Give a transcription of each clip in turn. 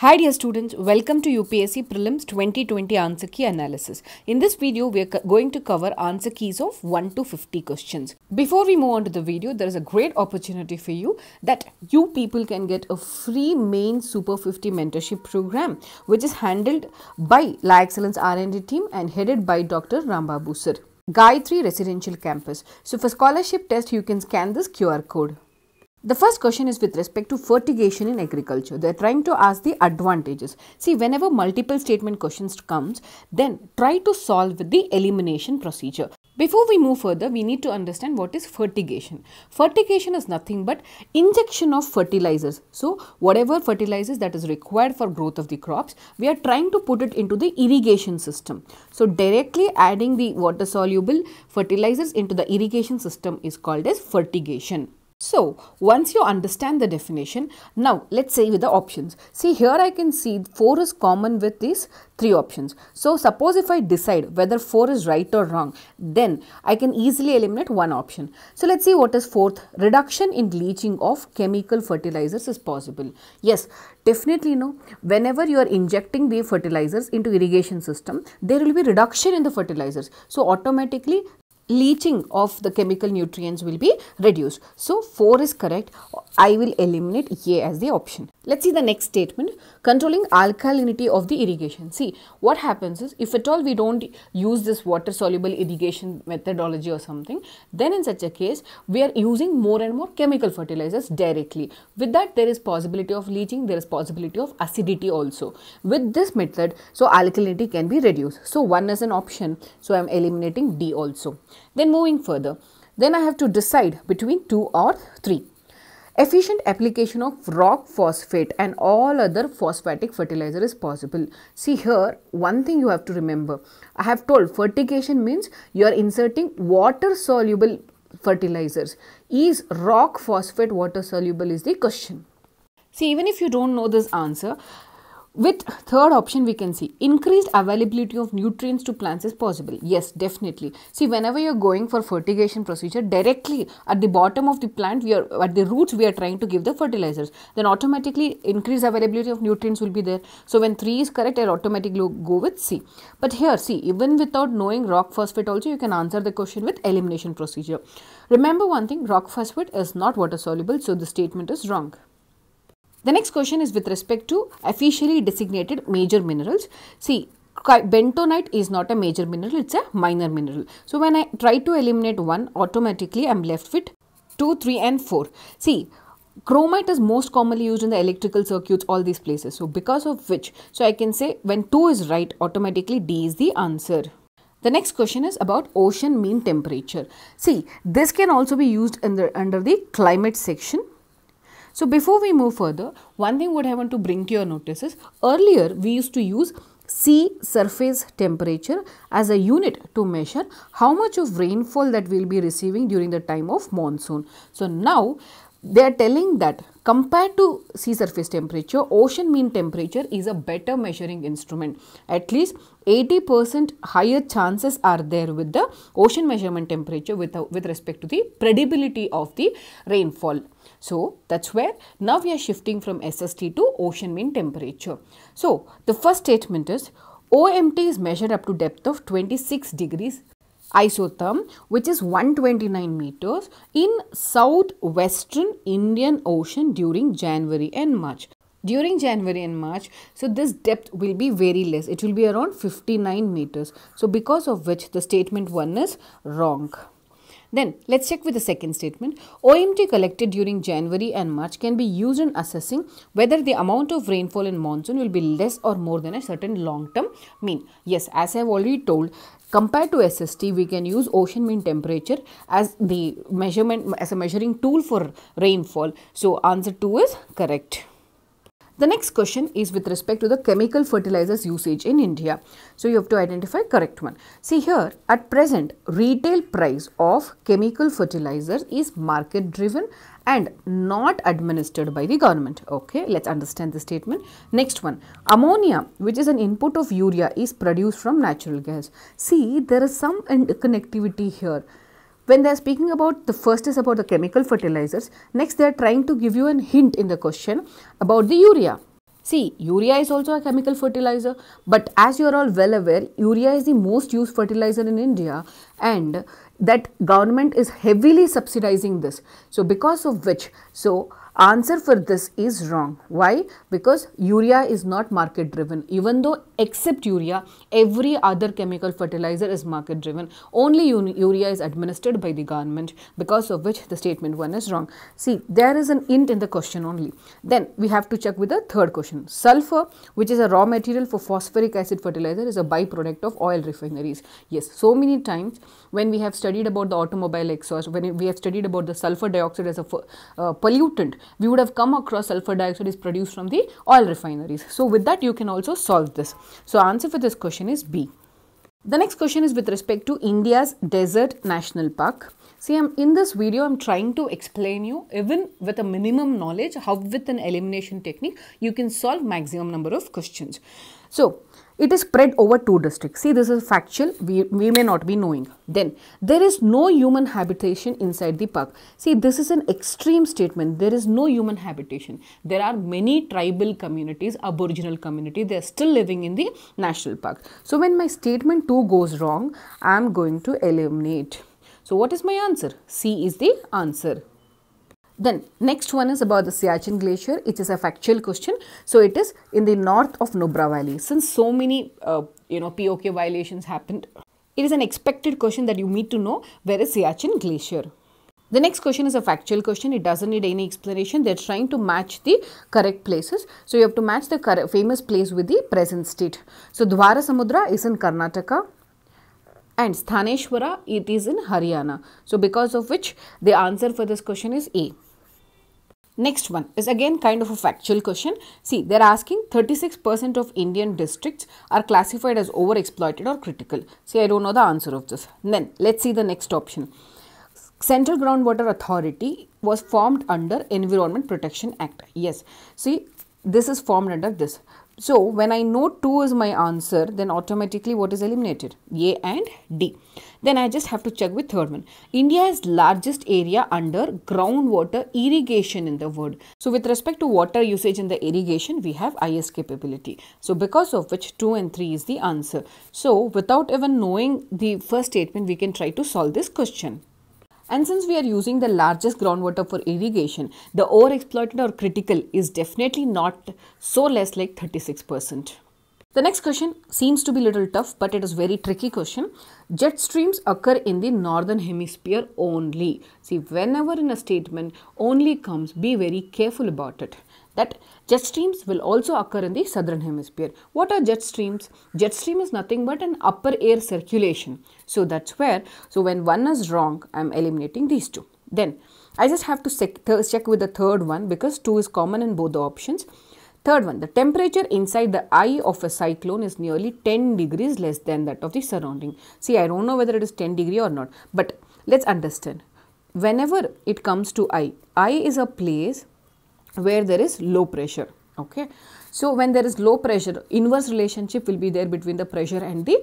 Hi dear students, welcome to UPSC Prelims 2020 answer key analysis. In this video, we are going to cover answer keys of 1 to 50 questions. Before we move on to the video, there is a great opportunity for you that you people can get a free main Super 50 mentorship program which is handled by La Excellence R&D team and headed by Dr. Rambabu sir. Gayatri Residential Campus. So for scholarship test, you can scan this QR code. The first question is with respect to fertigation in agriculture. They are trying to ask the advantages. See, whenever multiple statement questions comes, then try to solve with the elimination procedure. Before we move further, we need to understand what is fertigation. Fertigation is nothing but injection of fertilizers. So, whatever fertilizers that is required for growth of the crops, we are trying to put it into the irrigation system. So, directly adding the water soluble fertilizers into the irrigation system is called as fertigation. So, once you understand the definition, now let's say with the options. See here I can see 4 is common with these 3 options. So, suppose if I decide whether 4 is right or wrong, then I can easily eliminate one option. So, let's see what is fourth. Reduction in leaching of chemical fertilizers is possible. Yes, definitely no. Whenever you are injecting the fertilizers into irrigation system, there will be reduction in the fertilizers. So, automatically leaching of the chemical nutrients will be reduced. So, 4 is correct. I will eliminate A as the option. Let's see the next statement. Controlling alkalinity of the irrigation. See, what happens is if at all we don't use this water soluble irrigation methodology or something, then in such a case, we are using more and more chemical fertilizers directly. With that, there is possibility of leaching, there is possibility of acidity also. With this method, so alkalinity can be reduced. So, 1 is an option. So, I am eliminating D also. Then moving further, then I have to decide between 2 or 3. Efficient application of rock phosphate and all other phosphatic fertilizer is possible. See here, one thing you have to remember. I have told fertigation means you are inserting water soluble fertilizers. Is rock phosphate water soluble is the question. See, even if you don't know this answer, with third option we can see increased availability of nutrients to plants is possible. Yes definitely. See whenever you're going for fertigation procedure directly at the bottom of the plant we are at the roots we are trying to give the fertilizers. Then automatically increased availability of nutrients will be there. So when 3 is correct i'll automatically go with c. But here see even without knowing rock phosphate also you can answer the question with elimination procedure. Remember one thing rock phosphate is not water soluble so the statement is wrong the next question is with respect to officially designated major minerals. See, bentonite is not a major mineral, it's a minor mineral. So, when I try to eliminate one, automatically I am left with 2, 3 and 4. See, chromite is most commonly used in the electrical circuits, all these places. So, because of which, so I can say when 2 is right, automatically D is the answer. The next question is about ocean mean temperature. See, this can also be used the, under the climate section so before we move further, one thing what I want to bring to your notice is earlier we used to use sea surface temperature as a unit to measure how much of rainfall that we will be receiving during the time of monsoon. So now they are telling that compared to sea surface temperature, ocean mean temperature is a better measuring instrument. At least 80% higher chances are there with the ocean measurement temperature with, with respect to the predibility of the rainfall. So, that is where now we are shifting from SST to ocean mean temperature. So, the first statement is OMT is measured up to depth of 26 degrees isotherm which is 129 meters in southwestern Indian Ocean during January and March. During January and March, so this depth will be very less. It will be around 59 meters. So because of which the statement 1 is wrong. Then let's check with the second statement. OMT collected during January and March can be used in assessing whether the amount of rainfall in monsoon will be less or more than a certain long-term mean. Yes, as I have already told, compared to SST, we can use ocean mean temperature as the measurement as a measuring tool for rainfall. So answer 2 is correct. The next question is with respect to the chemical fertilizers usage in India. So you have to identify correct one. See here at present retail price of chemical fertilizers is market driven and not administered by the government. Okay, let's understand the statement. Next one, ammonia which is an input of urea is produced from natural gas. See there is some connectivity here when they are speaking about the first is about the chemical fertilizers next they are trying to give you an hint in the question about the urea See, urea is also a chemical fertilizer, but as you are all well aware, urea is the most used fertilizer in India and that government is heavily subsidizing this. So, because of which, so Answer for this is wrong. Why? Because urea is not market driven. Even though except urea, every other chemical fertilizer is market driven. Only urea is administered by the government because of which the statement 1 is wrong. See, there is an int in the question only. Then we have to check with the third question. Sulfur, which is a raw material for phosphoric acid fertilizer, is a byproduct of oil refineries. Yes, so many times when we have studied about the automobile exhaust, when we have studied about the sulfur dioxide as a uh, pollutant, we would have come across sulfur dioxide is produced from the oil refineries. So, with that you can also solve this. So, answer for this question is B. The next question is with respect to India's Desert National Park. See, I'm, in this video, I'm trying to explain you, even with a minimum knowledge, how with an elimination technique, you can solve maximum number of questions. So, it is spread over two districts. See, this is factual, we, we may not be knowing. Then, there is no human habitation inside the park. See, this is an extreme statement. There is no human habitation. There are many tribal communities, aboriginal community, they are still living in the national park. So, when my statement 2 goes wrong, I am going to eliminate. So, what is my answer? C is the answer. Then next one is about the Siachen Glacier. It is a factual question. So it is in the north of Nubra Valley. Since so many uh, you know POK violations happened, it is an expected question that you need to know where is Siachen Glacier. The next question is a factual question. It doesn't need any explanation. They're trying to match the correct places. So you have to match the famous place with the present state. So Dwara Samudra is in Karnataka and Sthaneshwara it is in Haryana. So because of which the answer for this question is A. Next one is again kind of a factual question. See, they're asking 36% of Indian districts are classified as overexploited or critical. See, I don't know the answer of this. Then, let's see the next option. Central Groundwater Authority was formed under Environment Protection Act. Yes. See, this is formed under this. So, when I know 2 is my answer, then automatically what is eliminated? A and D. Then I just have to check with third one. India has largest area under groundwater irrigation in the world. So, with respect to water usage in the irrigation, we have IS capability. So, because of which 2 and 3 is the answer. So, without even knowing the first statement, we can try to solve this question. And since we are using the largest groundwater for irrigation, the overexploited or critical is definitely not so less like 36%. The next question seems to be a little tough, but it is very tricky question. Jet streams occur in the northern hemisphere only. See, whenever in a statement only comes, be very careful about it that jet streams will also occur in the southern hemisphere. What are jet streams? Jet stream is nothing but an upper air circulation. So that's where, so when one is wrong, I am eliminating these two. Then I just have to check with the third one because 2 is common in both the options. Third one, the temperature inside the eye of a cyclone is nearly 10 degrees less than that of the surrounding. See, I don't know whether it is 10 degree or not, but let's understand. Whenever it comes to eye, eye is a place where there is low pressure okay so when there is low pressure inverse relationship will be there between the pressure and the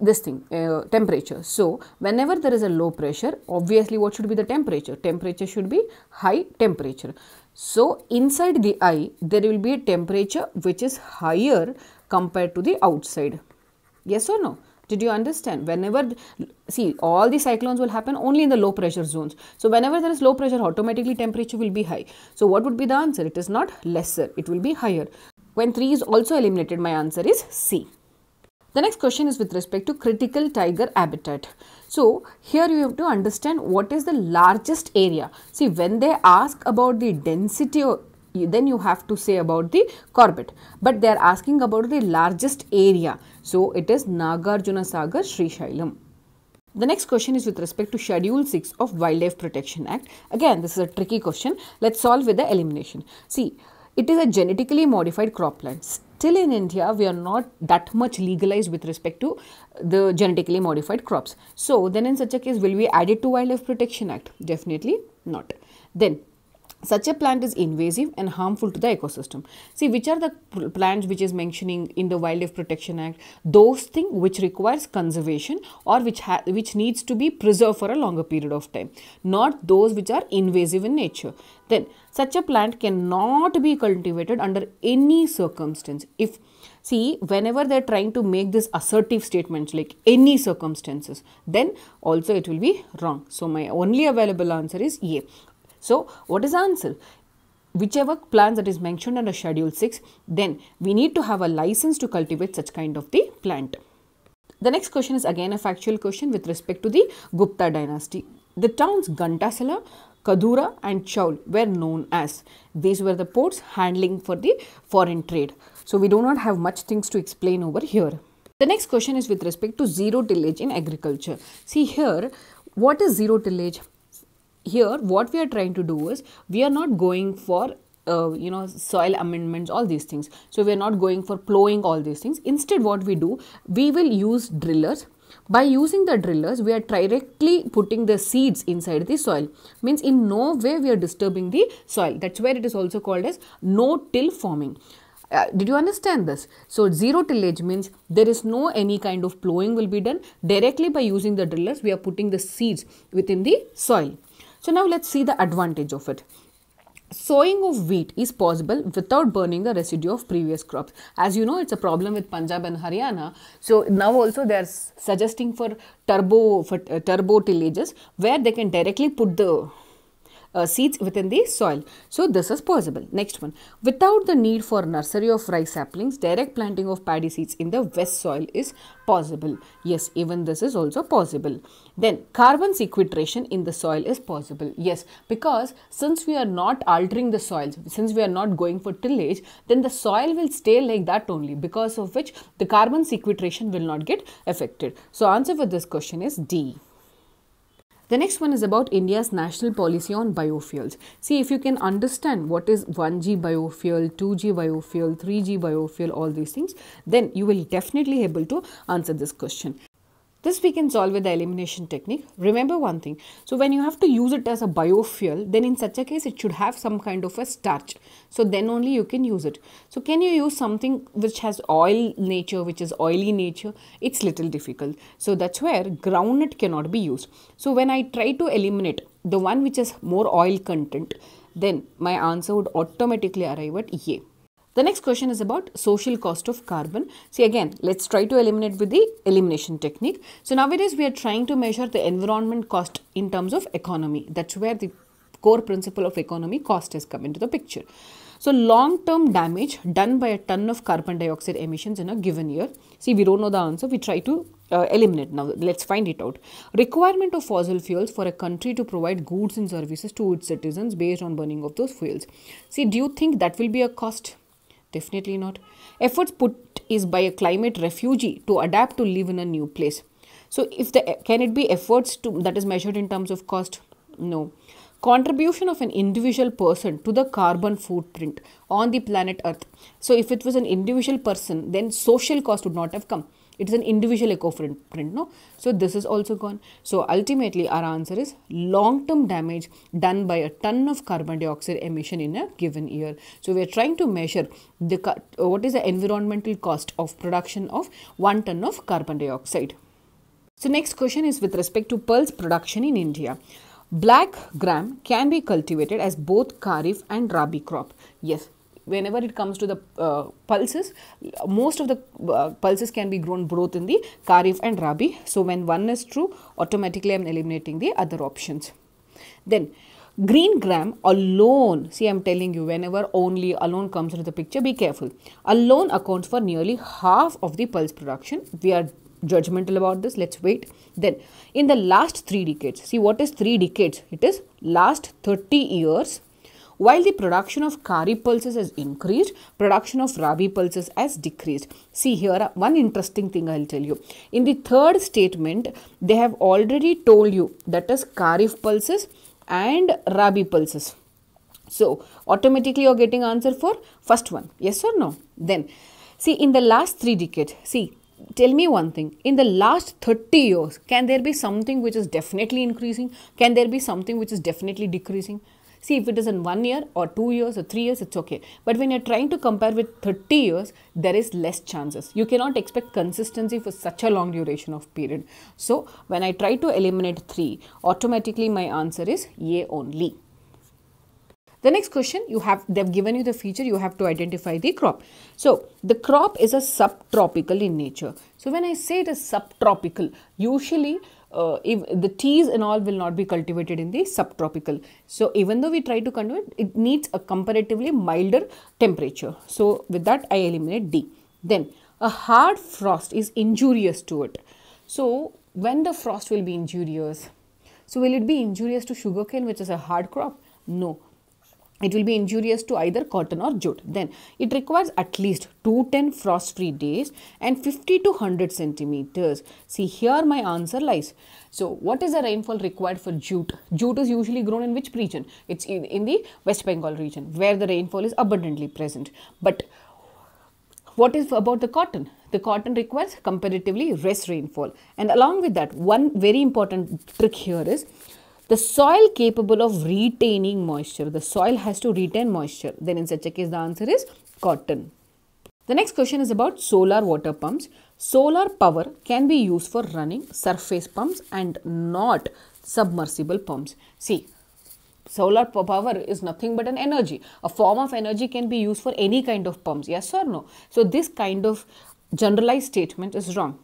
this thing uh, temperature so whenever there is a low pressure obviously what should be the temperature temperature should be high temperature so inside the eye there will be a temperature which is higher compared to the outside yes or no did you understand? Whenever, see, all the cyclones will happen only in the low pressure zones. So, whenever there is low pressure, automatically temperature will be high. So, what would be the answer? It is not lesser, it will be higher. When 3 is also eliminated, my answer is C. The next question is with respect to critical tiger habitat. So, here you have to understand what is the largest area. See, when they ask about the density then you have to say about the Corbett. But they are asking about the largest area. So it is Nagarjuna Sagar Sri Shailam. The next question is with respect to Schedule 6 of Wildlife Protection Act. Again, this is a tricky question. Let's solve with the elimination. See, it is a genetically modified cropland. Still in India, we are not that much legalized with respect to the genetically modified crops. So, then in such a case, will we add it to Wildlife Protection Act? Definitely not. Then, such a plant is invasive and harmful to the ecosystem. See which are the plants which is mentioning in the wildlife protection act? Those things which requires conservation or which which needs to be preserved for a longer period of time. Not those which are invasive in nature. Then such a plant cannot be cultivated under any circumstance. If see whenever they're trying to make this assertive statements like any circumstances then also it will be wrong. So my only available answer is a so, what is answer? Whichever plants that is mentioned under Schedule 6, then we need to have a license to cultivate such kind of the plant. The next question is again a factual question with respect to the Gupta dynasty. The towns Ghantasala, Kadura and Chaul were known as. These were the ports handling for the foreign trade. So, we do not have much things to explain over here. The next question is with respect to zero tillage in agriculture. See here, what is zero tillage? Here what we are trying to do is we are not going for uh, you know soil amendments all these things. So we are not going for plowing all these things. Instead what we do we will use drillers. By using the drillers we are directly putting the seeds inside the soil. Means in no way we are disturbing the soil. That's where it is also called as no till farming uh, did you understand this? So zero tillage means there is no any kind of plowing will be done. Directly by using the drillers we are putting the seeds within the soil so now let's see the advantage of it. Sowing of wheat is possible without burning the residue of previous crops. As you know, it's a problem with Punjab and Haryana. So now also they are suggesting for turbo for, uh, turbo tillages where they can directly put the uh, seeds within the soil. So this is possible. Next one, without the need for nursery of rice saplings, direct planting of paddy seeds in the west soil is possible. Yes, even this is also possible. Then carbon sequestration in the soil is possible. Yes, because since we are not altering the soils, since we are not going for tillage, then the soil will stay like that only because of which the carbon sequestration will not get affected. So answer for this question is D. The next one is about India's national policy on biofuels. See, if you can understand what is 1G biofuel, 2G biofuel, 3G biofuel, all these things, then you will definitely able to answer this question. This we can solve with the elimination technique. Remember one thing. So when you have to use it as a biofuel, then in such a case, it should have some kind of a starch. So then only you can use it. So can you use something which has oil nature, which is oily nature? It's little difficult. So that's where groundnut cannot be used. So when I try to eliminate the one which has more oil content, then my answer would automatically arrive at A. The next question is about social cost of carbon. See again, let's try to eliminate with the elimination technique. So nowadays we are trying to measure the environment cost in terms of economy. That's where the core principle of economy cost has come into the picture. So long-term damage done by a ton of carbon dioxide emissions in a given year. See, we don't know the answer. We try to uh, eliminate. Now, let's find it out. Requirement of fossil fuels for a country to provide goods and services to its citizens based on burning of those fuels. See, do you think that will be a cost? Definitely not. Efforts put is by a climate refugee to adapt to live in a new place. So if the can it be efforts to that is measured in terms of cost? No. Contribution of an individual person to the carbon footprint on the planet Earth. So if it was an individual person, then social cost would not have come it is an individual eco footprint no? So this is also gone. So ultimately our answer is long term damage done by a ton of carbon dioxide emission in a given year. So we are trying to measure the uh, what is the environmental cost of production of 1 ton of carbon dioxide. So next question is with respect to pulse production in india. Black gram can be cultivated as both kharif and rabi crop. Yes whenever it comes to the uh, pulses, most of the uh, pulses can be grown both in the Kharif and Rabi. So, when one is true, automatically I am eliminating the other options. Then, green gram alone, see I am telling you whenever only alone comes into the picture, be careful. Alone accounts for nearly half of the pulse production. We are judgmental about this. Let's wait. Then, in the last three decades, see what is three decades? It is last 30 years while the production of Kharif pulses has increased, production of Rabi pulses has decreased. See here, one interesting thing I'll tell you. In the third statement, they have already told you that is Kharif pulses and Rabi pulses. So, automatically you're getting answer for first one. Yes or no? Then, see in the last three decades, see tell me one thing in the last 30 years can there be something which is definitely increasing can there be something which is definitely decreasing See, if it is in one year or two years or three years, it's okay. But when you're trying to compare with 30 years, there is less chances. You cannot expect consistency for such a long duration of period. So, when I try to eliminate 3, automatically my answer is A only. The next question you have they've given you the feature you have to identify the crop. So the crop is a subtropical in nature. So when I say it is subtropical, usually uh, if the teas and all will not be cultivated in the subtropical. So even though we try to convert, it needs a comparatively milder temperature. So with that I eliminate D. Then a hard frost is injurious to it. So when the frost will be injurious? So will it be injurious to sugarcane which is a hard crop? No it will be injurious to either cotton or jute. Then it requires at least 210 frost free days and 50 to 100 centimeters. See here my answer lies. So what is the rainfall required for jute? Jute is usually grown in which region? It's in the West Bengal region where the rainfall is abundantly present. But what is about the cotton? The cotton requires comparatively less rainfall. And along with that, one very important trick here is the soil capable of retaining moisture. The soil has to retain moisture. Then in such a case, the answer is cotton. The next question is about solar water pumps. Solar power can be used for running surface pumps and not submersible pumps. See, solar power is nothing but an energy. A form of energy can be used for any kind of pumps. Yes or no? So, this kind of generalized statement is wrong.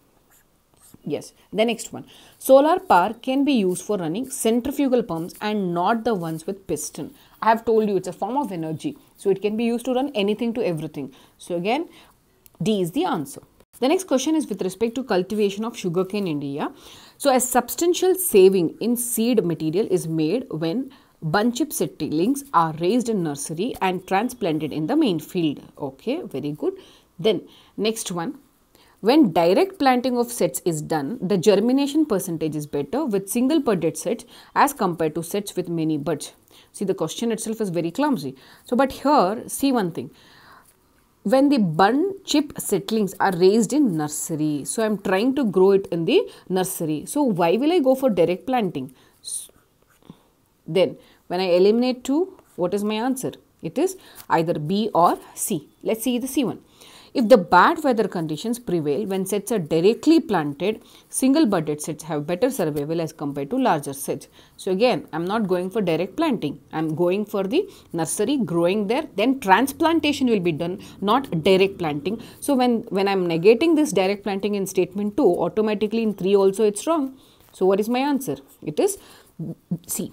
Yes. The next one. Solar power can be used for running centrifugal pumps and not the ones with piston. I have told you it's a form of energy. So it can be used to run anything to everything. So again, D is the answer. The next question is with respect to cultivation of sugarcane in India. So a substantial saving in seed material is made when bud chip seedlings are raised in nursery and transplanted in the main field. Okay, very good. Then next one when direct planting of sets is done, the germination percentage is better with single budded sets as compared to sets with many buds. See, the question itself is very clumsy. So, but here, see one thing. When the bud chip seedlings are raised in nursery, so I am trying to grow it in the nursery. So, why will I go for direct planting? Then, when I eliminate 2, what is my answer? It is either B or C. Let's see the C one. If the bad weather conditions prevail when sets are directly planted, single budded sets have better survival as compared to larger sets. So again, I am not going for direct planting. I am going for the nursery growing there. Then transplantation will be done, not direct planting. So when, when I am negating this direct planting in statement 2, automatically in 3 also it's wrong. So what is my answer? It is C.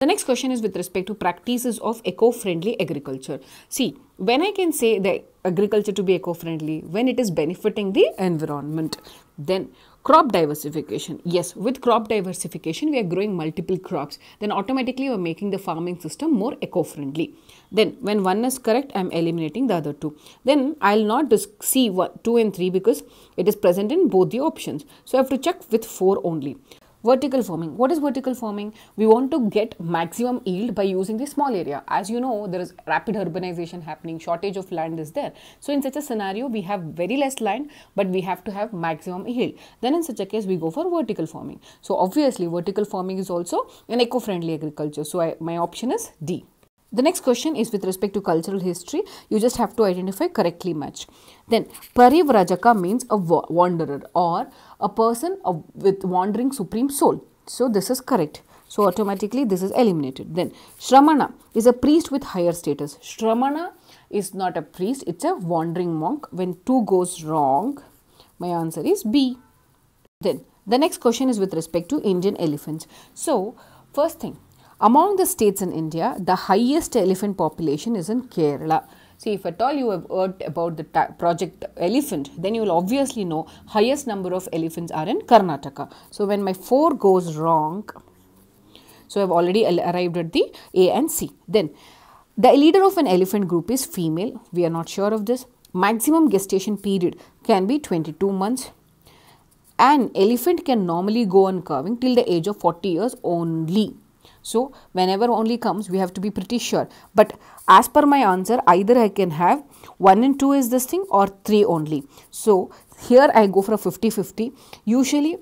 The next question is with respect to practices of eco-friendly agriculture. See, when I can say the agriculture to be eco-friendly, when it is benefiting the environment, then crop diversification. Yes, with crop diversification, we are growing multiple crops. Then automatically we are making the farming system more eco-friendly. Then when one is correct, I am eliminating the other two. Then I will not see one, 2 and 3 because it is present in both the options. So I have to check with 4 only. Vertical farming. What is vertical farming? We want to get maximum yield by using the small area. As you know, there is rapid urbanization happening, shortage of land is there. So in such a scenario, we have very less land, but we have to have maximum yield. Then in such a case, we go for vertical farming. So obviously, vertical farming is also an eco-friendly agriculture. So I, my option is D. The next question is with respect to cultural history. You just have to identify correctly matched. Then Parivrajaka means a wanderer or a person of, with wandering supreme soul. So this is correct. So automatically this is eliminated. Then Shramana is a priest with higher status. Shramana is not a priest, it's a wandering monk. When 2 goes wrong, my answer is B. Then the next question is with respect to Indian elephants. So first thing, among the states in India, the highest elephant population is in Kerala. See, if at all you have heard about the project elephant, then you will obviously know highest number of elephants are in Karnataka. So, when my 4 goes wrong, so I have already arrived at the A and C. Then, the leader of an elephant group is female. We are not sure of this. Maximum gestation period can be 22 months. An elephant can normally go on calving till the age of 40 years only. So, whenever only comes, we have to be pretty sure. But as per my answer, either I can have 1 and 2 is this thing or 3 only. So, here I go for a 50-50. Usually,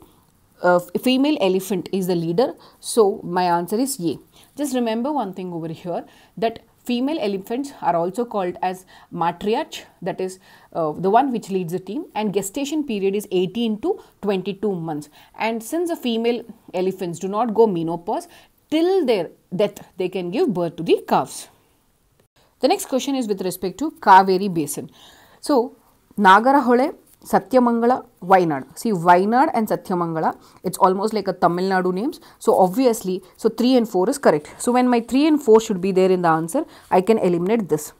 uh, female elephant is the leader. So, my answer is A. just remember one thing over here that female elephants are also called as matriarch that is uh, the one which leads the team and gestation period is 18 to 22 months and since the female elephants do not go menopause till their death they can give birth to the calves the next question is with respect to Kaveri basin so Nagarahole Satyamangala, Wayanad. See, Wayanad and Satyamangala, it's almost like a Tamil Nadu names. So, obviously, so 3 and 4 is correct. So, when my 3 and 4 should be there in the answer, I can eliminate this.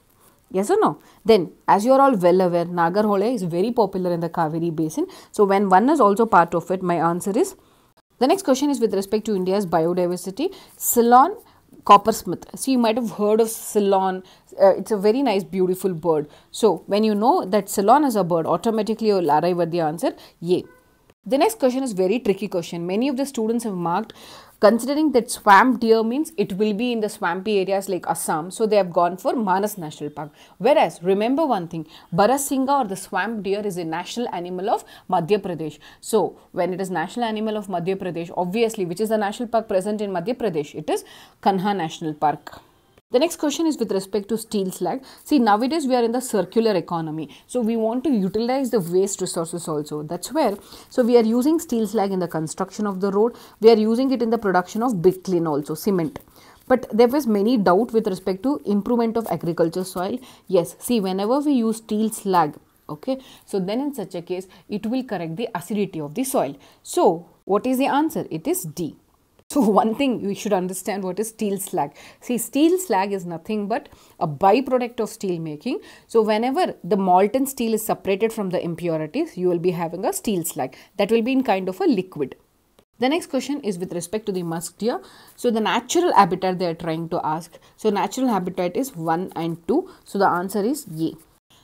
Yes or no? Then, as you are all well aware, Nagarhole is very popular in the Kaveri basin. So, when 1 is also part of it, my answer is. The next question is with respect to India's biodiversity. Ceylon coppersmith. So you might have heard of Ceylon. Uh, it's a very nice, beautiful bird. So when you know that Ceylon is a bird, automatically you will arrive at the answer yay. The next question is very tricky question. Many of the students have marked considering that swamp deer means it will be in the swampy areas like Assam, so they have gone for Manas National Park. Whereas, remember one thing, Barasingha or the swamp deer is a national animal of Madhya Pradesh. So, when it is national animal of Madhya Pradesh, obviously, which is the national park present in Madhya Pradesh, it is Kanha National Park. The next question is with respect to steel slag. See, nowadays we are in the circular economy. So, we want to utilize the waste resources also. That's where, so we are using steel slag in the construction of the road. We are using it in the production of bitumen also, cement. But there was many doubt with respect to improvement of agriculture soil. Yes, see, whenever we use steel slag, okay, so then in such a case, it will correct the acidity of the soil. So, what is the answer? It is D. So one thing you should understand what is steel slag. See steel slag is nothing but a byproduct of steel making. So whenever the molten steel is separated from the impurities, you will be having a steel slag that will be in kind of a liquid. The next question is with respect to the musk deer. So the natural habitat they are trying to ask. So natural habitat is 1 and 2. So the answer is A.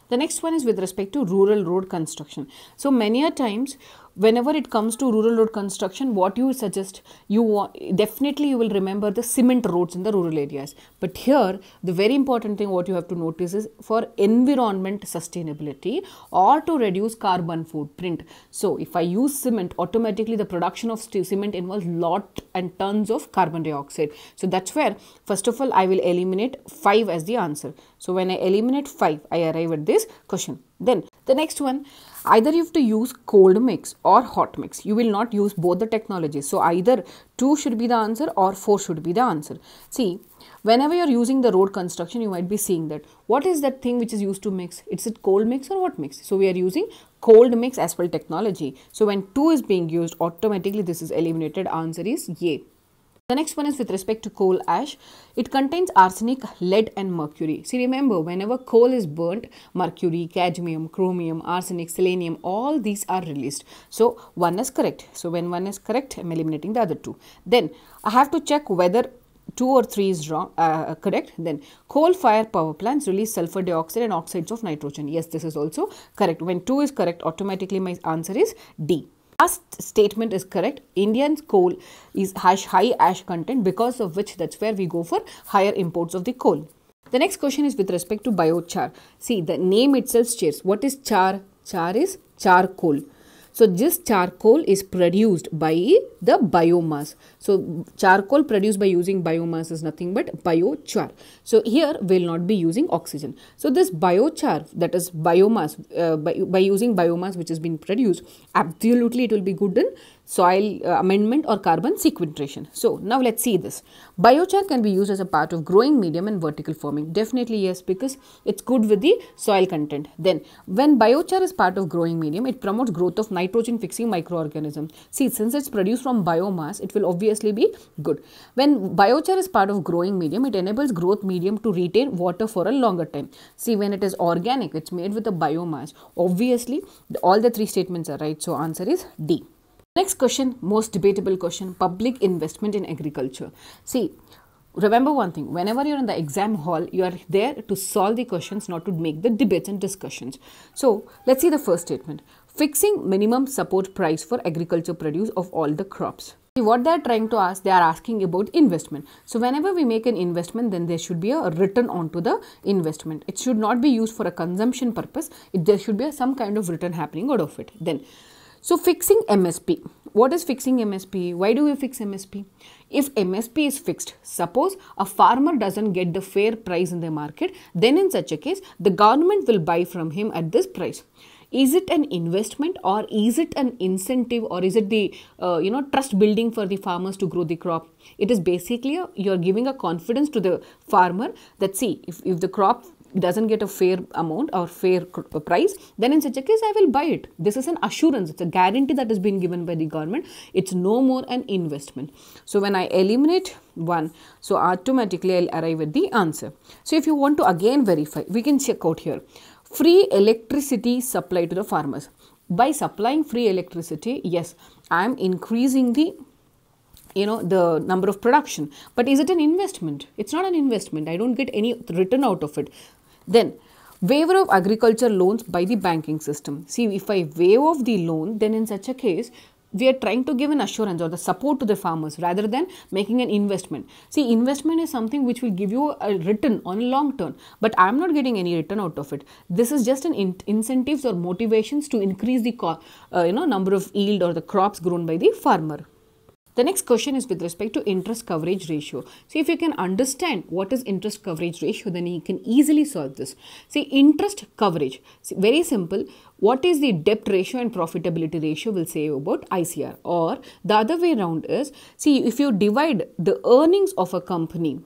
The next one is with respect to rural road construction. So many a times whenever it comes to rural road construction, what you suggest, you want, definitely you will remember the cement roads in the rural areas. But here, the very important thing what you have to notice is for environment sustainability or to reduce carbon footprint. So if I use cement, automatically the production of cement involves lot and tons of carbon dioxide. So that's where, first of all, I will eliminate 5 as the answer. So when I eliminate 5, I arrive at this question. Then the next one, either you have to use cold mix or hot mix. You will not use both the technologies. So either 2 should be the answer or 4 should be the answer. See, whenever you're using the road construction, you might be seeing that. What is that thing which is used to mix? It's a cold mix or what mix? So we are using cold mix as well technology. So when 2 is being used, automatically this is eliminated. Answer is yay. The next one is with respect to coal ash. It contains arsenic, lead and mercury. See remember whenever coal is burnt, mercury, cadmium, chromium, arsenic, selenium, all these are released. So one is correct. So when one is correct, I'm eliminating the other two. Then I have to check whether 2 or 3 is wrong uh, correct then coal fire power plants release sulfur dioxide and oxides of nitrogen yes this is also correct when 2 is correct automatically my answer is d last statement is correct. Indian coal is high ash content because of which that's where we go for higher imports of the coal. The next question is with respect to biochar. See the name itself states what is char? Char is charcoal. So this charcoal is produced by the biomass. So charcoal produced by using biomass is nothing but biochar. So here we will not be using oxygen. So this biochar that is biomass uh, by, by using biomass which has been produced absolutely it will be good in soil uh, amendment or carbon sequestration. So now let's see this. Biochar can be used as a part of growing medium and vertical farming. Definitely yes because it's good with the soil content. Then when biochar is part of growing medium it promotes growth of nitrogen fixing microorganisms. See since it's produced from biomass it will obviously be good. When biochar is part of growing medium it enables growth medium to retain water for a longer time. See when it is organic it's made with a biomass. Obviously all the three statements are right so answer is D. Next question, most debatable question, public investment in agriculture. See, remember one thing, whenever you're in the exam hall, you are there to solve the questions, not to make the debates and discussions. So, let's see the first statement. Fixing minimum support price for agriculture produce of all the crops. See, what they are trying to ask, they are asking about investment. So, whenever we make an investment, then there should be a return onto the investment. It should not be used for a consumption purpose. It, there should be a, some kind of return happening out of it. Then, So fixing MSP. What is fixing MSP? Why do we fix MSP? If MSP is fixed, suppose a farmer doesn't get the fair price in the market, then in such a case, the government will buy from him at this price is it an investment or is it an incentive or is it the uh, you know trust building for the farmers to grow the crop it is basically a, you're giving a confidence to the farmer that see if, if the crop doesn't get a fair amount or fair uh, price then in such a case i will buy it. This is an assurance. It's a guarantee that has been given by the government. It's no more an investment. So when i eliminate one so automatically i'll arrive at the answer. So if you want to again verify we can check out here. Free electricity supply to the farmers. By supplying free electricity, yes, I am increasing the you know the number of production. But is it an investment? It's not an investment. I don't get any return out of it then waiver of agriculture loans by the banking system. See if i waive off the loan then in such a case we are trying to give an assurance or the support to the farmers rather than making an investment. See investment is something which will give you a return on a long term but i am not getting any return out of it. This is just an in incentives or motivations to increase the uh, you know number of yield or the crops grown by the farmer the next question is with respect to interest coverage ratio. See, if you can understand what is interest coverage ratio, then you can easily solve this. See, interest coverage, see, very simple. What is the debt ratio and profitability ratio will say about ICR. Or the other way around is, see, if you divide the earnings of a company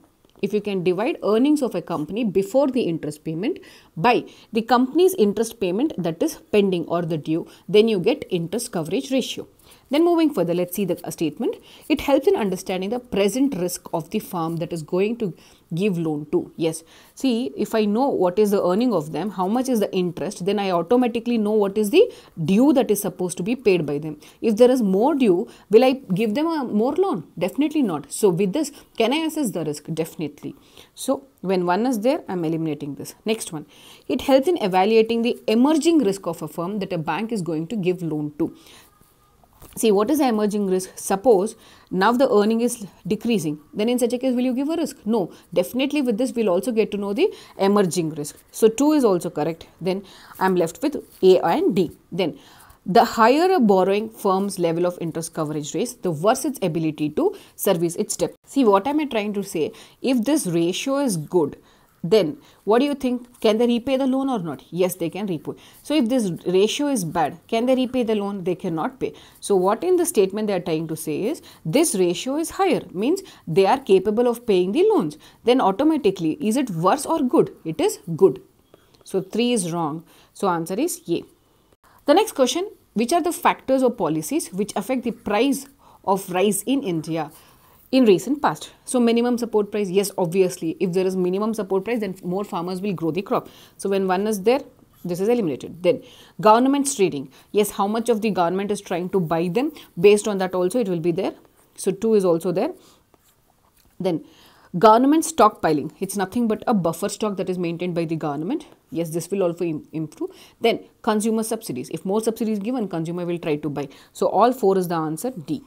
if you can divide earnings of a company before the interest payment by the company's interest payment that is pending or the due, then you get interest coverage ratio. Then moving further, let's see the uh, statement. It helps in understanding the present risk of the firm that is going to give loan to. Yes. See, if I know what is the earning of them, how much is the interest, then I automatically know what is the due that is supposed to be paid by them. If there is more due, will I give them a more loan? Definitely not. So with this, can I assess the risk? Definitely. So when one is there, I'm eliminating this. Next one. It helps in evaluating the emerging risk of a firm that a bank is going to give loan to. See, what is the emerging risk? Suppose now the earning is decreasing. Then in such a case, will you give a risk? No. Definitely with this, we'll also get to know the emerging risk. So 2 is also correct. Then I'm left with A and D. Then the higher a borrowing firm's level of interest coverage ratio, the worse its ability to service its debt. See, what am I trying to say? If this ratio is good, then what do you think? Can they repay the loan or not? Yes they can repay. So if this ratio is bad can they repay the loan? They cannot pay. So what in the statement they are trying to say is this ratio is higher. Means they are capable of paying the loans. Then automatically is it worse or good? It is good. So 3 is wrong. So answer is a. The next question which are the factors or policies which affect the price of rice in india in recent past. So minimum support price, yes, obviously, if there is minimum support price, then more farmers will grow the crop. So when one is there, this is eliminated. Then government trading, yes, how much of the government is trying to buy them, based on that also it will be there. So 2 is also there. Then government stockpiling, it's nothing but a buffer stock that is maintained by the government. Yes, this will also Im improve. Then consumer subsidies, if more subsidies given, consumer will try to buy. So all 4 is the answer D.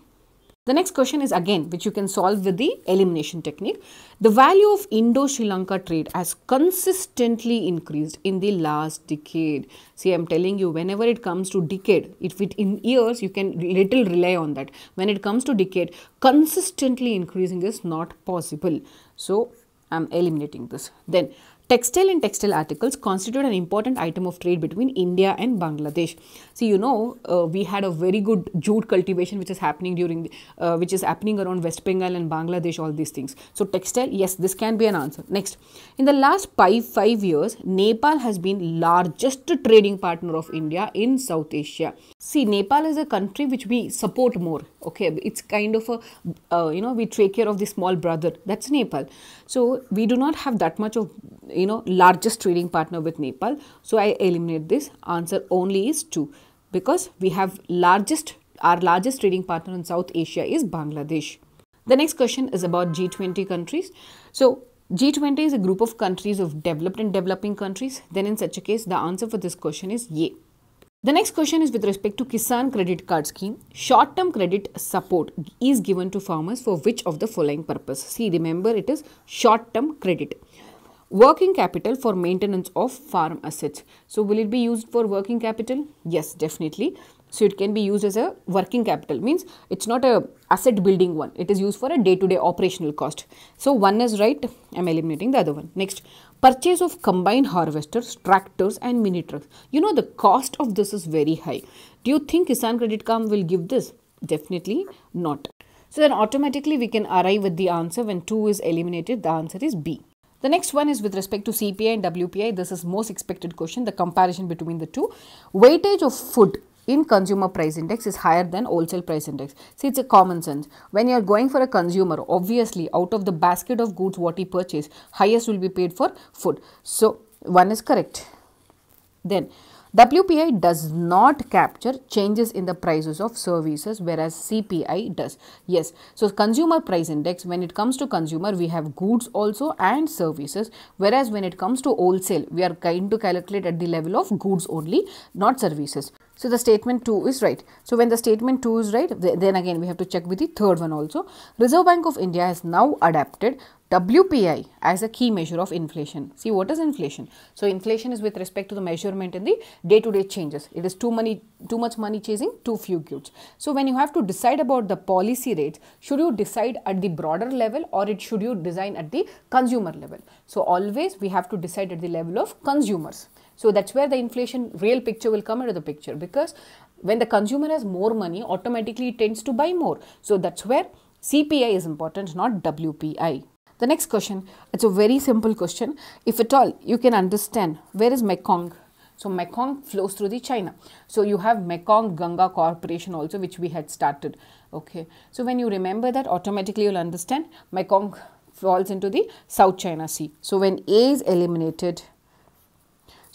The next question is again which you can solve with the elimination technique. The value of Indo-Sri Lanka trade has consistently increased in the last decade. See, I'm telling you, whenever it comes to decade, if it in years, you can little rely on that. When it comes to decade, consistently increasing is not possible. So, I'm eliminating this. Then, Textile and textile articles constitute an important item of trade between India and Bangladesh. See, you know, uh, we had a very good jute cultivation which is happening during, the, uh, which is happening around West Bengal and Bangladesh, all these things. So, textile, yes, this can be an answer. Next, in the last five, five years, Nepal has been largest trading partner of India in South Asia. See, Nepal is a country which we support more. Okay, it's kind of a, uh, you know, we take care of the small brother. That's Nepal. So, we do not have that much of you know largest trading partner with Nepal. So I eliminate this. Answer only is 2 because we have largest our largest trading partner in South Asia is Bangladesh. The next question is about G20 countries. So G20 is a group of countries of developed and developing countries. Then in such a case, the answer for this question is yay. The next question is with respect to Kisan Credit Card Scheme. Short-term credit support is given to farmers for which of the following purpose? See, remember it is short-term credit. working capital for maintenance of farm assets. So will it be used for working capital? Yes, definitely. So it can be used as a working capital means it's not a asset building one. It is used for a day to day operational cost. So one is right. I'm eliminating the other one. Next, purchase of combined harvesters, tractors and mini trucks. You know the cost of this is very high. Do you think Kisan Credit Card will give this? Definitely not. So then automatically we can arrive at the answer when 2 is eliminated. The answer is B. The next one is with respect to CPI and WPI. This is most expected question, the comparison between the two. Weightage of food in consumer price index is higher than wholesale price index. See, it's a common sense. When you are going for a consumer, obviously out of the basket of goods what he purchase, highest will be paid for food. So, one is correct. Then, WPI does not capture changes in the prices of services whereas CPI does. Yes, so consumer price index when it comes to consumer we have goods also and services whereas when it comes to wholesale we are going to calculate at the level of goods only not services. So the statement 2 is right. So when the statement 2 is right, then again we have to check with the third one also. Reserve Bank of India has now adapted WPI as a key measure of inflation. See what is inflation? So inflation is with respect to the measurement in the day-to-day -day changes. It is too money, too much money chasing too few goods. So when you have to decide about the policy rates, should you decide at the broader level or it should you design at the consumer level? So always we have to decide at the level of consumers. So that's where the inflation real picture will come into the picture because when the consumer has more money, automatically it tends to buy more. So that's where CPI is important, not WPI. The next question, it's a very simple question. If at all you can understand where is Mekong? So Mekong flows through the China. So you have Mekong Ganga Cooperation also which we had started. Okay. So when you remember that automatically you'll understand Mekong falls into the South China Sea. So when A is eliminated,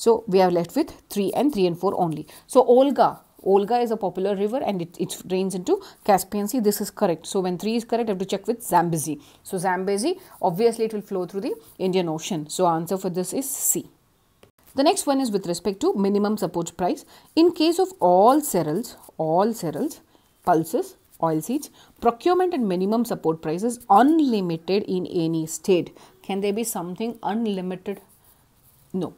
so we are left with 3 and 3 and 4 only. So Volga, Volga is a popular river and it, it drains into Caspian Sea. This is correct. So when 3 is correct, I have to check with Zambezi. So Zambezi, obviously it will flow through the Indian Ocean. So answer for this is C. The next one is with respect to minimum support price. In case of all cereals, all cereals, pulses, oilseeds, procurement and minimum support price is unlimited in any state. Can there be something unlimited? No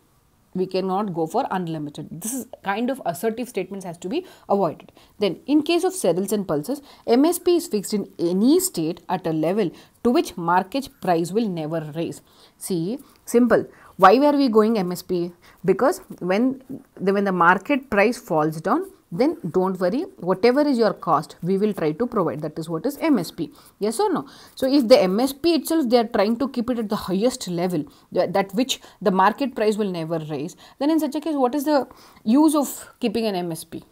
we cannot go for unlimited. This is kind of assertive statements has to be avoided. Then in case of cereals and pulses, MSP is fixed in any state at a level to which market price will never rise. See, simple. Why were we going MSP? Because when the, when the market price falls down, then don't worry whatever is your cost we will try to provide. That is what is msp yes or no? So if the msp itself they are trying to keep it at the highest level that, which the market price will never raise then in such a case what is the use of keeping an msp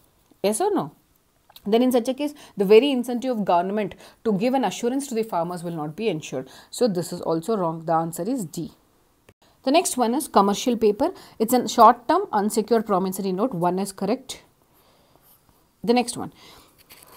yes or no? Then in such a case the very incentive of government to give an assurance to the farmers will not be ensured. So this is also wrong. The answer is d. The next one is commercial paper. It's a short term unsecured promissory note. One is correct the next one.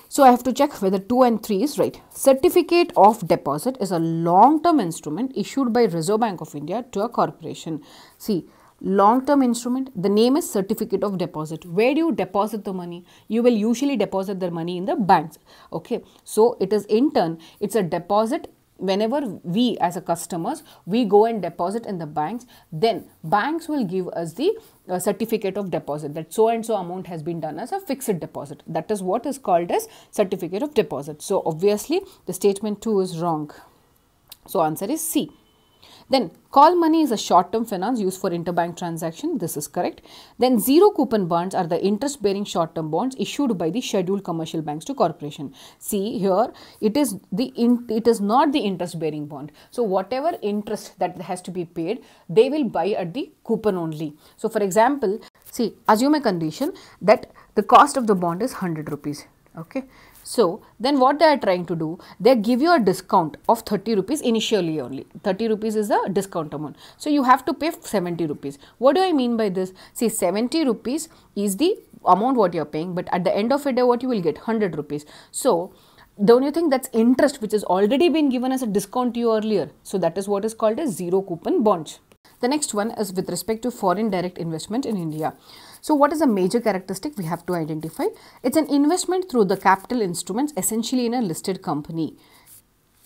So I have to check whether 2 and 3 is right. Certificate of deposit is a long-term instrument issued by Reserve Bank of India to a corporation. See, long-term instrument, the name is certificate of deposit. Where do you deposit the money? You will usually deposit the money in the banks. Okay, so it is in turn, it's a deposit whenever we as a customers we go and deposit in the banks then banks will give us the uh, certificate of deposit that so and so amount has been done as a fixed deposit. That is what is called as certificate of deposit. So obviously the statement 2 is wrong. So answer is c then call money is a short-term finance used for interbank transaction. This is correct. Then zero coupon bonds are the interest-bearing short-term bonds issued by the scheduled commercial banks to corporation. See here, it is the it is not the interest-bearing bond. So whatever interest that has to be paid, they will buy at the coupon only. So for example, see assume a condition that the cost of the bond is 100 rupees. Okay. So, then what they are trying to do, they give you a discount of 30 rupees initially only. 30 rupees is a discount amount. So, you have to pay 70 rupees. What do I mean by this? See, 70 rupees is the amount what you are paying, but at the end of the day, what you will get? 100 rupees. So, don't you think that's interest which has already been given as a discount to you earlier? So, that is what is called a zero coupon bonds. The next one is with respect to foreign direct investment in India. So what is a major characteristic we have to identify? It's an investment through the capital instruments essentially in a listed company.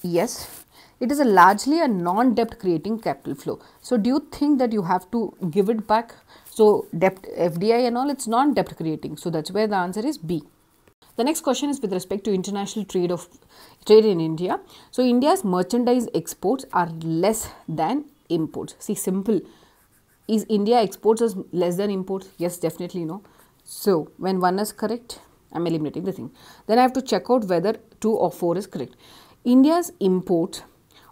Yes, it is a largely a non-debt creating capital flow. So do you think that you have to give it back? So debt FDI and all it's non-debt creating. So that's where the answer is B. The next question is with respect to international trade of trade in India. So India's merchandise exports are less than imports. See simple. Is India exports as less than imports? Yes, definitely no. So when one is correct, I'm eliminating the thing. Then I have to check out whether 2 or 4 is correct. India's imports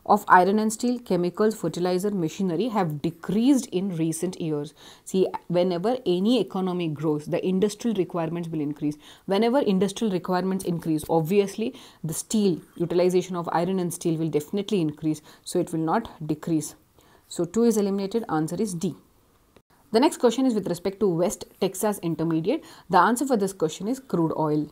of iron and steel, chemicals, fertilizer, machinery have decreased in recent years. See, whenever any economy grows, the industrial requirements will increase. Whenever industrial requirements increase, obviously the steel, utilization of iron and steel will definitely increase. So it will not decrease. So 2 is eliminated, answer is D. The next question is with respect to West Texas Intermediate. The answer for this question is crude oil.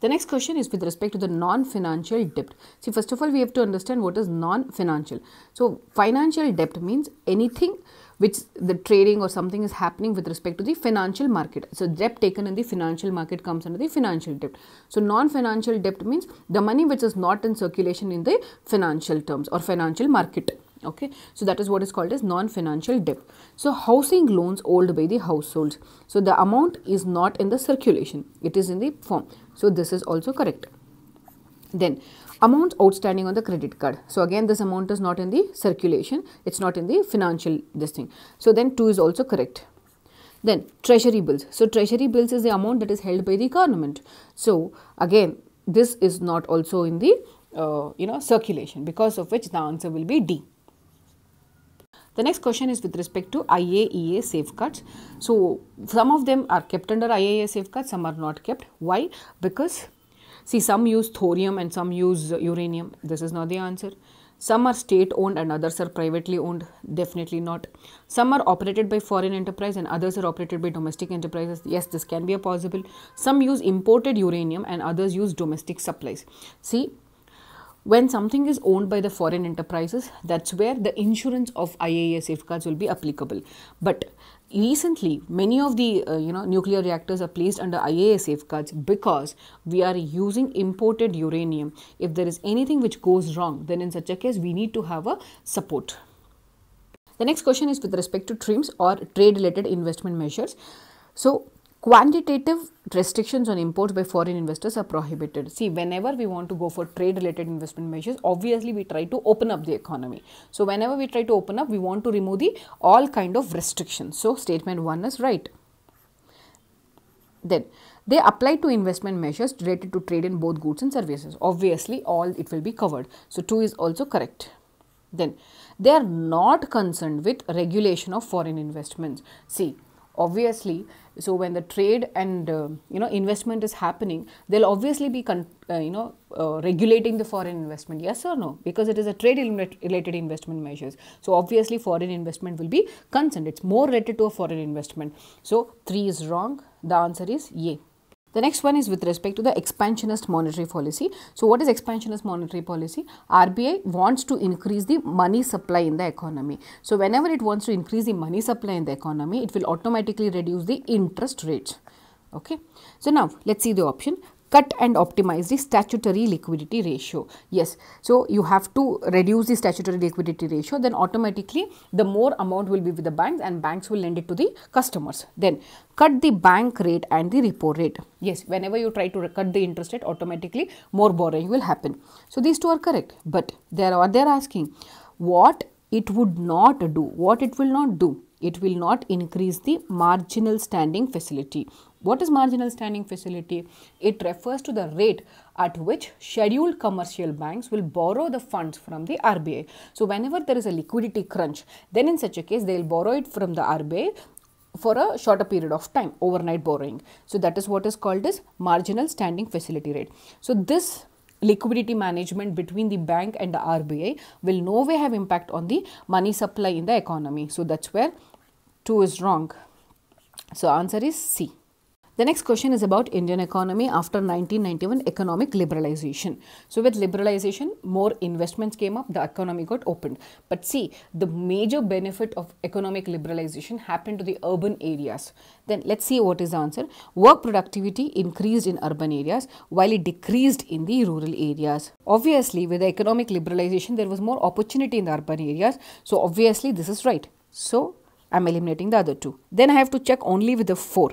The next question is with respect to the non-financial debt. See, first of all, we have to understand what is non-financial. So, financial debt means anything which the trading or something is happening with respect to the financial market. So, debt taken in the financial market comes under the financial debt. So, non-financial debt means the money which is not in circulation in the financial terms or financial market okay? So that is what is called as non-financial debt. So housing loans owed by the households. So the amount is not in the circulation. It is in the form. So this is also correct. Then amounts outstanding on the credit card. So again this amount is not in the circulation. It's not in the financial this thing. So then 2 is also correct. Then treasury bills. So treasury bills is the amount that is held by the government. So again this is not also in the uh, you know circulation because of which the answer will be d the next question is with respect to IAEA safeguards. So, some of them are kept under IAEA safeguards, some are not kept. Why? Because, see, some use thorium and some use uranium. This is not the answer. Some are state owned and others are privately owned. Definitely not. Some are operated by foreign enterprise and others are operated by domestic enterprises. Yes, this can be a possible. Some use imported uranium and others use domestic supplies. See, when something is owned by the foreign enterprises, that's where the insurance of IAEA safeguards will be applicable. But recently, many of the uh, you know nuclear reactors are placed under IAEA safeguards because we are using imported uranium. If there is anything which goes wrong, then in such a case, we need to have a support. The next question is with respect to TRIMS or trade related investment measures. So, Quantitative restrictions on imports by foreign investors are prohibited. See, whenever we want to go for trade related investment measures, obviously we try to open up the economy. So, whenever we try to open up, we want to remove the all kind of restrictions. So, statement 1 is right. Then, they apply to investment measures related to trade in both goods and services. Obviously, all it will be covered. So, 2 is also correct. Then, they are not concerned with regulation of foreign investments. See, obviously so when the trade and uh, you know investment is happening they'll obviously be uh, you know uh, regulating the foreign investment yes or no? Because it is a trade related investment measures. So obviously foreign investment will be concerned. It's more related to a foreign investment. So 3 is wrong. The answer is a the next one is with respect to the expansionist monetary policy. So, what is expansionist monetary policy? RBI wants to increase the money supply in the economy. So, whenever it wants to increase the money supply in the economy, it will automatically reduce the interest rates. Okay. So, now let us see the option cut and optimize the statutory liquidity ratio. Yes, so you have to reduce the statutory liquidity ratio, then automatically the more amount will be with the banks and banks will lend it to the customers. Then cut the bank rate and the repo rate. Yes, whenever you try to cut the interest rate, automatically more borrowing will happen. So these two are correct, but they are they are asking what it would not do, what it will not do. It will not increase the marginal standing facility what is marginal standing facility? It refers to the rate at which scheduled commercial banks will borrow the funds from the RBI. So, whenever there is a liquidity crunch, then in such a case, they will borrow it from the RBI for a shorter period of time, overnight borrowing. So, that is what is called as marginal standing facility rate. So, this liquidity management between the bank and the RBI will no way have impact on the money supply in the economy. So, that's where 2 is wrong. So, answer is C. The next question is about Indian economy after 1991 economic liberalization. So with liberalization, more investments came up, the economy got opened. But see, the major benefit of economic liberalization happened to the urban areas. Then let's see what is the answer. Work productivity increased in urban areas while it decreased in the rural areas. Obviously, with the economic liberalization, there was more opportunity in the urban areas. So obviously, this is right. So I'm eliminating the other two. Then I have to check only with the 4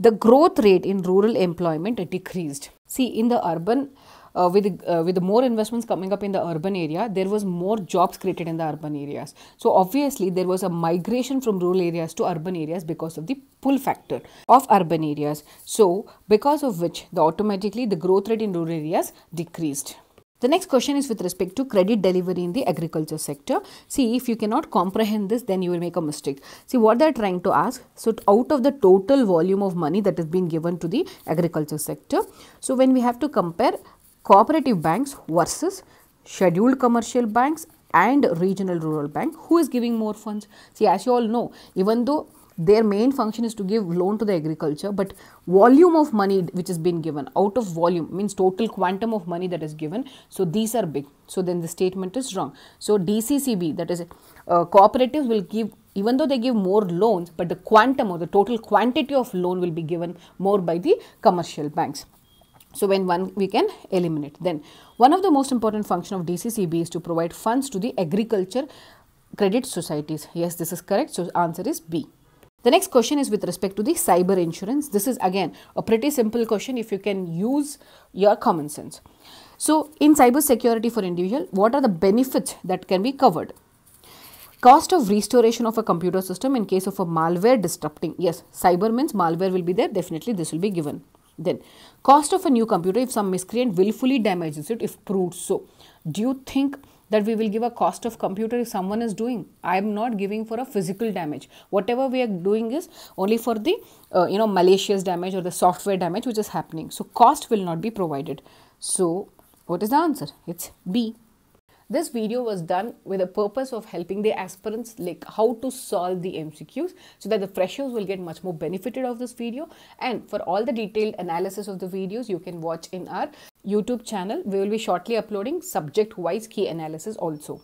the growth rate in rural employment decreased. See, in the urban, uh, with uh, with more investments coming up in the urban area, there was more jobs created in the urban areas. So obviously, there was a migration from rural areas to urban areas because of the pull factor of urban areas. So because of which, the automatically the growth rate in rural areas decreased. The next question is with respect to credit delivery in the agriculture sector. See, if you cannot comprehend this, then you will make a mistake. See, what they are trying to ask. So, out of the total volume of money that is being given to the agriculture sector. So, when we have to compare cooperative banks versus scheduled commercial banks and regional rural bank, who is giving more funds? See, as you all know, even though their main function is to give loan to the agriculture but volume of money which has been given out of volume means total quantum of money that is given so these are big. So then the statement is wrong. So dccb that is uh, cooperatives will give even though they give more loans but the quantum or the total quantity of loan will be given more by the commercial banks. So when one we can eliminate. Then one of the most important function of dccb is to provide funds to the agriculture credit societies. Yes this is correct. So answer is b the next question is with respect to the cyber insurance. This is again a pretty simple question if you can use your common sense. So, in cyber security for individual, what are the benefits that can be covered? Cost of restoration of a computer system in case of a malware disrupting. Yes, cyber means malware will be there. Definitely this will be given. Then, cost of a new computer if some miscreant willfully damages it if proved so. Do you think that we will give a cost of computer if someone is doing. I am not giving for a physical damage. Whatever we are doing is only for the uh, you know malicious damage or the software damage which is happening. So cost will not be provided. So what is the answer? It's b. This video was done with the purpose of helping the aspirants like how to solve the MCQs so that the freshers will get much more benefited of this video. And for all the detailed analysis of the videos you can watch in our YouTube channel. We will be shortly uploading subject wise key analysis also.